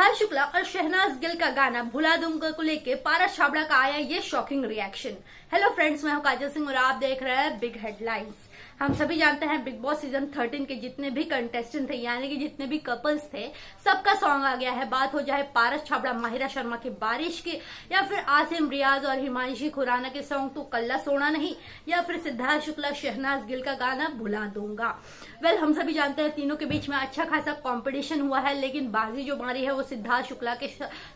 सिद्धार्थ शुक्ला और शहनाज गिल का गाना भुला दुमका को लेके पारा छाबड़ा का आया ये शॉकिंग रिएक्शन हेलो फ्रेंड्स मैं हूँ काजल सिंह और आप देख रहे हैं बिग हेडलाइंस हम सभी जानते हैं बिग बॉस सीज़न 13 के जितने भी कंटेस्टेंट थे, यानी कि जितने भी कपल्स थे, सबका सॉन्ग आ गया है। बात हो जाए पारस छाबड़ा, माहिरा शर्मा की बारिश की, या फिर आसिम, रियाज और हिमांशी खुराना के सॉन्ग तो कल्ला सोना नहीं, या फिर सिद्धार्थ शुक्ला, शहनाज गिल का गाना भुला दूँगा। वेल हम सभी जानते हैं तीनों के बीच में अच्छा खासा कॉम्पिटिशन हुआ है, लेकिन बाजी जो मारी है, वो सिद्धार्थ शुक्ला के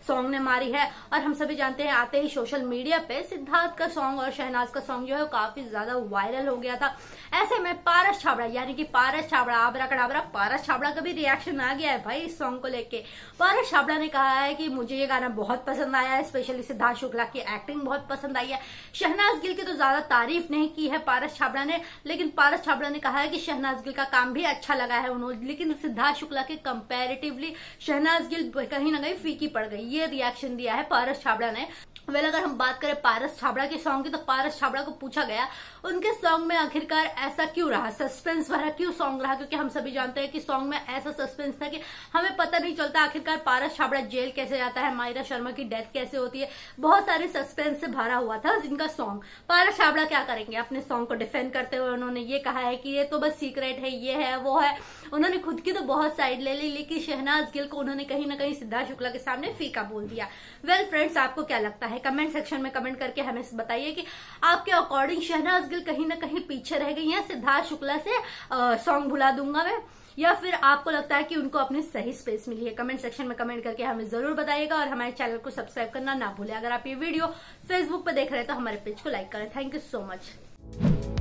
सॉन्ग ने मारी है। और हम सभी जानते हैं, आते ही सोशल मीडिया पे सिद्धार्थ का सॉन्ग और शहनाज का सॉन्ग जो है काफ़ी ज़्यादा वायरल हो गया था। ऐसे ऐसे में पारस छाबड़ा, यानी कि पारस छाबड़ा, आबरा कड़ाबरा, पारस छाबड़ा का भी रिएक्शन आ गया है भाई इस सॉन्ग को लेके। पारस छाबड़ा ने कहा है कि मुझे ये गाना बहुत पसंद आया है स्पेशली सिद्धार्थ शुक्ला की एक्टिंग बहुत पसंद आई है। शहनाज गिल की तो ज़्यादा तारीफ़ नहीं की है पारस छाबड़ा ने, लेकिन पारस छाबड़ा ने कहा है कि शहनाज गिल का काम भी अच्छा लगा है उन्होंने, लेकिन सिद्धार्थ शुक्ला के कंपेरेटिवली शहनाज गिल कहीं ना कहीं फीकी पड़ गई, ये रिएक्शन दिया है पारस छाबड़ा ने। वेल अगर हम बात करें पारस छाबड़ा के सॉन्ग की तो पारस छाबड़ा को पूछा गया, उनके सॉन्ग में आखिरकार ऐसा क्यों रहा? सस्पेंस भरा क्यों सॉन्ग रहा? क्योंकि हम सभी जानते हैं कि सॉन्ग में ऐसा सस्पेंस था कि हमें पता नहीं चलता आखिरकार पारस छाबड़ा जेल कैसे जाता है, मायरा शर्मा की डेथ कैसे होती है। बहुत सारे सस्पेंस से भरा हुआ था जिनका सॉन्ग पारस छाबड़ा क्या करेंगे? अपने सॉन्ग को डिफेंड करते हुए उन्होंने ये कहा है कि ये तो बस सीक्रेट है, ये है, वो है। उन्होंने खुद की तो बहुत साइड ले ली, लेकिन शहनाज गिल को उन्होंने कहीं ना कहीं सिद्धार्थ शुक्ला के सामने फीका बोल दिया। वेल फ्रेंड्स आपको क्या लगता है? कमेंट सेक्शन में कमेंट करके हमें बताइए कि आपके अकॉर्डिंग शहनाज गिल कहीं ना कहीं पीछे रह गई है। सिद्धार्थ शुक्ला से सॉन्ग भुला दूँगा मैं। या फिर आपको लगता है कि उनको अपने सही स्पेस मिली है। कमेंट सेक्शन में कमेंट करके हमें ज़रूर बताइएगा और हमारे चैनल को सब्सक्राइब करना ना भूले। अगर आप ये वीडियो फेसबुक पर देख रहे हैं तो हमारे पेज को लाइक करें। Thank you so much